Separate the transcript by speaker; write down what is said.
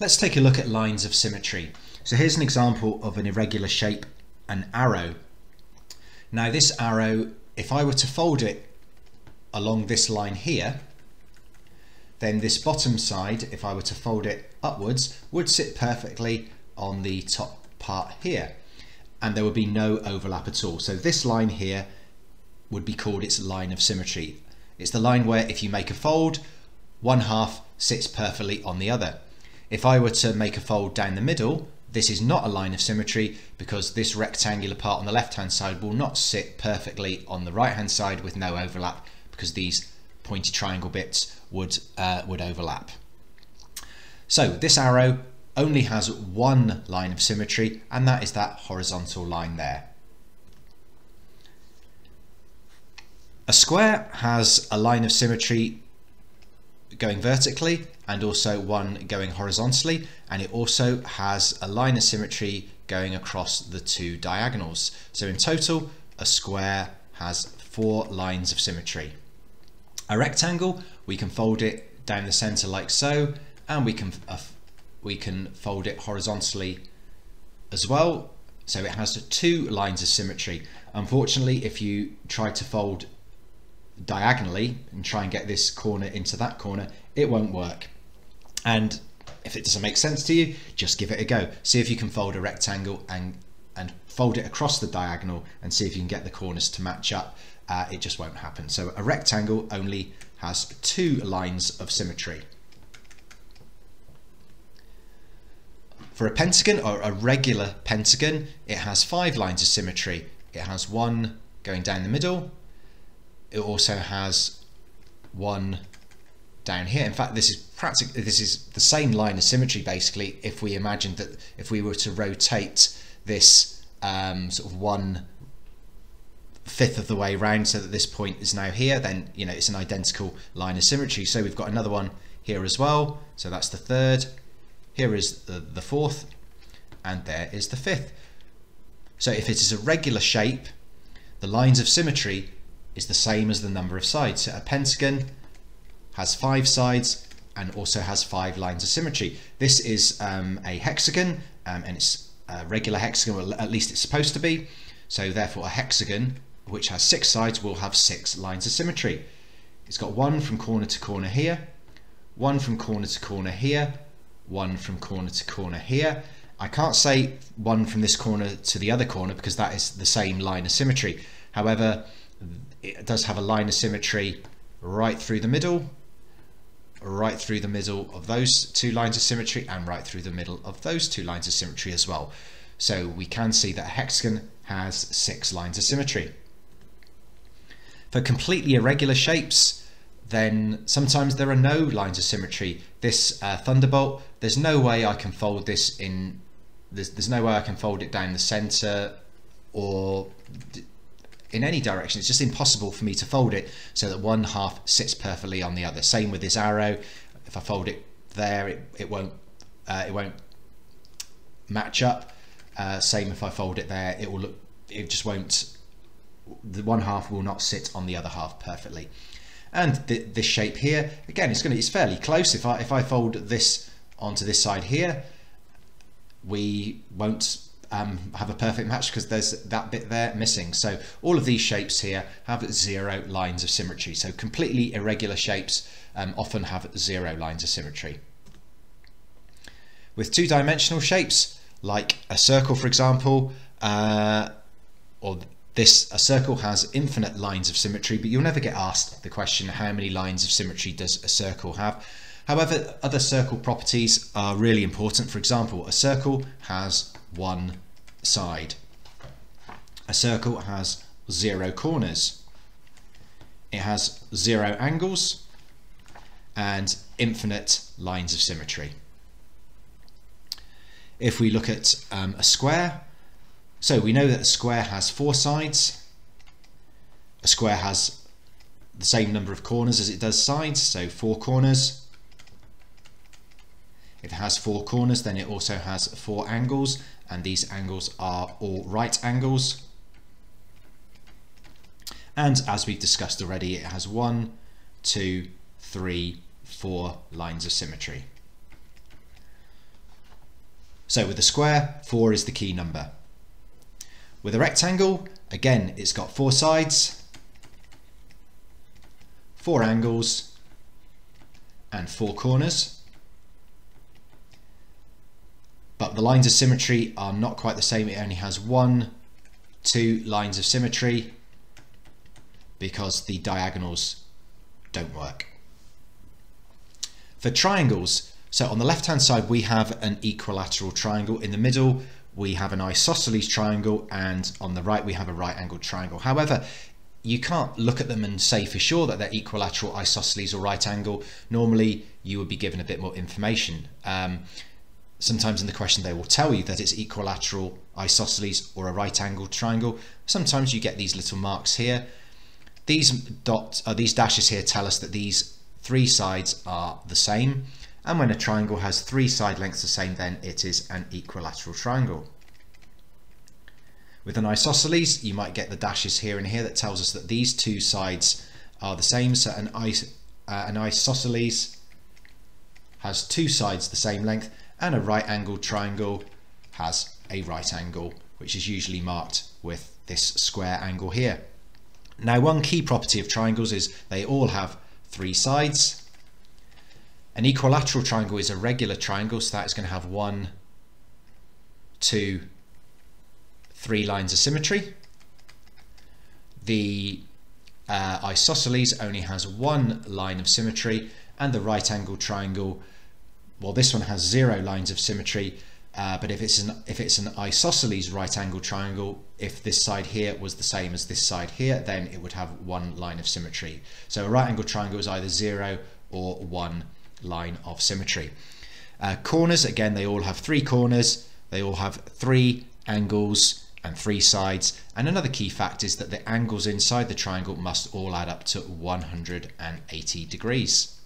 Speaker 1: Let's take a look at lines of symmetry. So here's an example of an irregular shape, an arrow. Now this arrow, if I were to fold it along this line here, then this bottom side, if I were to fold it upwards, would sit perfectly on the top part here. And there would be no overlap at all. So this line here would be called its line of symmetry. It's the line where if you make a fold, one half sits perfectly on the other. If I were to make a fold down the middle, this is not a line of symmetry because this rectangular part on the left hand side will not sit perfectly on the right hand side with no overlap because these pointy triangle bits would, uh, would overlap. So this arrow only has one line of symmetry and that is that horizontal line there. A square has a line of symmetry going vertically and also one going horizontally and it also has a line of symmetry going across the two diagonals. So in total a square has four lines of symmetry. A rectangle we can fold it down the center like so and we can uh, we can fold it horizontally as well so it has two lines of symmetry. Unfortunately if you try to fold diagonally and try and get this corner into that corner, it won't work. And if it doesn't make sense to you, just give it a go. See if you can fold a rectangle and, and fold it across the diagonal and see if you can get the corners to match up. Uh, it just won't happen. So a rectangle only has two lines of symmetry. For a pentagon or a regular pentagon, it has five lines of symmetry. It has one going down the middle, it also has one down here. In fact, this is practically this is the same line of symmetry basically. If we imagined that if we were to rotate this um, sort of one fifth of the way around so that this point is now here, then you know it's an identical line of symmetry. So we've got another one here as well. So that's the third. Here is the, the fourth, and there is the fifth. So if it is a regular shape, the lines of symmetry is the same as the number of sides. So a pentagon has five sides and also has five lines of symmetry. This is um, a hexagon um, and it's a regular hexagon, or at least it's supposed to be. So therefore a hexagon which has six sides will have six lines of symmetry. It's got one from corner to corner here, one from corner to corner here, one from corner to corner here. I can't say one from this corner to the other corner because that is the same line of symmetry. However, it does have a line of symmetry right through the middle, right through the middle of those two lines of symmetry and right through the middle of those two lines of symmetry as well. So we can see that a hexagon has six lines of symmetry. For completely irregular shapes, then sometimes there are no lines of symmetry. This uh, thunderbolt, there's no way I can fold this in, there's, there's no way I can fold it down the center or in any direction. It's just impossible for me to fold it so that one half sits perfectly on the other. Same with this arrow. If I fold it there, it, it won't uh, it won't match up. Uh, same if I fold it there, it will look it just won't. The one half will not sit on the other half perfectly. And th this shape here, again, it's going to it's fairly close. If I if I fold this onto this side here, we won't um, have a perfect match because there's that bit there missing. So all of these shapes here have zero lines of symmetry. So completely irregular shapes um, often have zero lines of symmetry. With two-dimensional shapes, like a circle, for example, uh, or this a circle has infinite lines of symmetry, but you'll never get asked the question how many lines of symmetry does a circle have. However, other circle properties are really important. For example, a circle has one side. A circle has zero corners. It has zero angles and infinite lines of symmetry. If we look at um, a square, so we know that a square has four sides. A square has the same number of corners as it does sides, so four corners. It has four corners, then it also has four angles, and these angles are all right angles. And as we've discussed already, it has one, two, three, four lines of symmetry. So with a square, 4 is the key number. With a rectangle, again, it's got four sides, four angles, and four corners. The lines of symmetry are not quite the same. It only has one, two lines of symmetry because the diagonals don't work. For triangles, so on the left hand side we have an equilateral triangle. In the middle we have an isosceles triangle and on the right we have a right angled triangle. However, you can't look at them and say for sure that they're equilateral, isosceles or right angle. Normally you would be given a bit more information. Um, sometimes in the question they will tell you that it's equilateral, isosceles or a right angled triangle. Sometimes you get these little marks here. These dots, uh, these dashes here tell us that these three sides are the same. And when a triangle has three side lengths the same, then it is an equilateral triangle. With an isosceles, you might get the dashes here and here that tells us that these two sides are the same. So an, is, uh, an isosceles has two sides the same length and a right angled triangle has a right angle, which is usually marked with this square angle here. Now, one key property of triangles is they all have three sides. An equilateral triangle is a regular triangle, so that is going to have one, two, three lines of symmetry. The uh, isosceles only has one line of symmetry, and the right angle triangle, well, this one has zero lines of symmetry, uh, but if it's an if it's an isosceles right angle triangle, if this side here was the same as this side here, then it would have one line of symmetry. So a right angle triangle is either zero or one line of symmetry. Uh, corners, again, they all have three corners. They all have three angles and three sides. And another key fact is that the angles inside the triangle must all add up to 180 degrees.